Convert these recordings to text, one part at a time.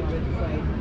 favorite site.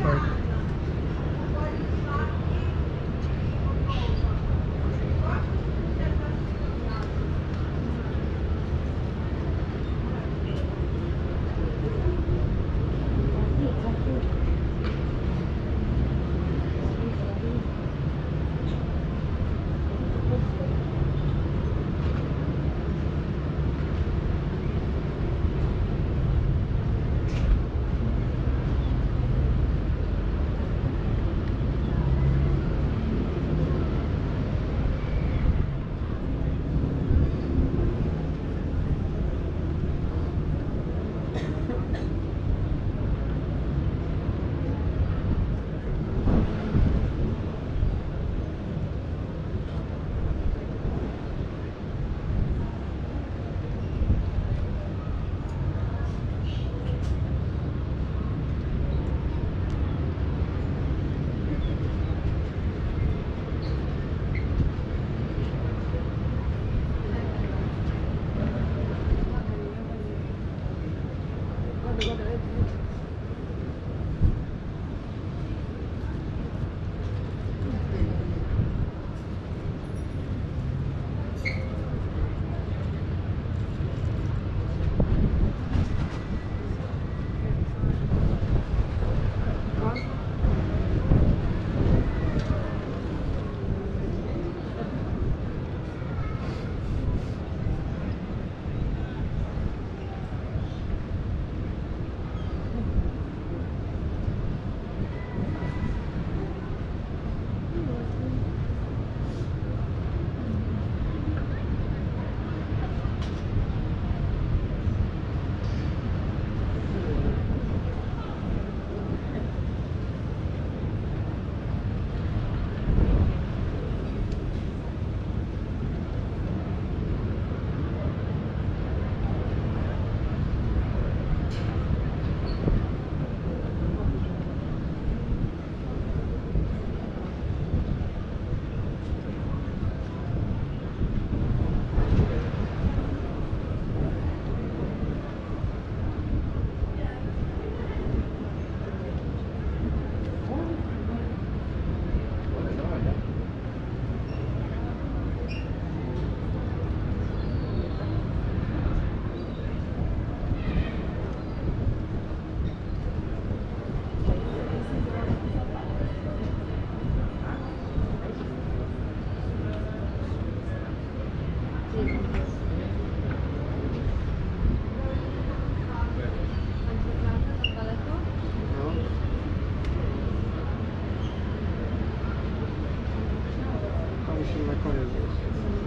Sorry. musimy na koniec.